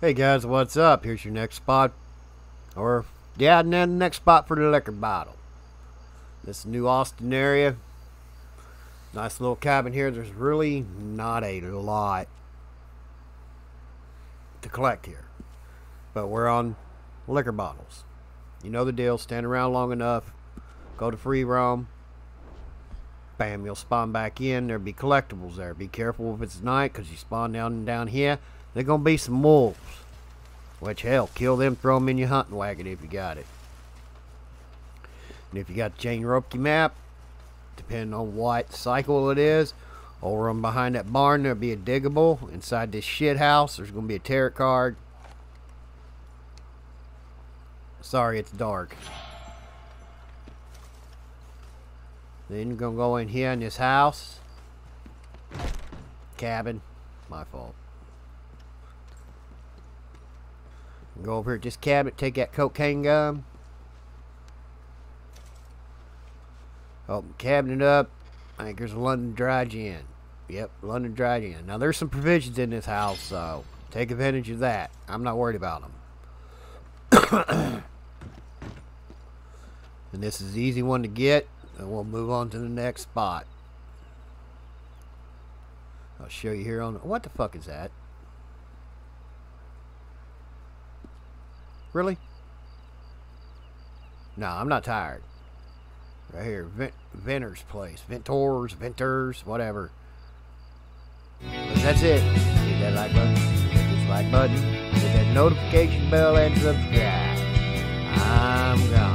Hey guys, what's up? Here's your next spot. Or, yeah, and then the next spot for the liquor bottle. This New Austin area. Nice little cabin here. There's really not a lot to collect here. But we're on liquor bottles. You know the deal. Stand around long enough. Go to free roam. Bam, you'll spawn back in. There'll be collectibles there. Be careful if it's night because you spawn down down here. There's going to be some wolves. Which, hell, kill them, throw them in your hunting wagon if you got it. And if you got the Jane Ropke map, depending on what cycle it is, over on behind that barn, there'll be a diggable. Inside this shit house, there's going to be a tarot card. Sorry, it's dark. Then you're going to go in here in this house. Cabin. My fault. Go over here at this cabinet, take that cocaine gum. Oh, Open cabinet up. I think there's a London Dry Gin. Yep, London Dry Gin. Now there's some provisions in this house, so take advantage of that. I'm not worried about them. and this is the easy one to get. And we'll move on to the next spot. I'll show you here on... What the fuck is that? Really? No, I'm not tired. Right here, Vent, Venter's place. Ventors, Venters, whatever. But that's it. Hit that like button. Hit this like button. Hit that notification bell and subscribe. I'm gone.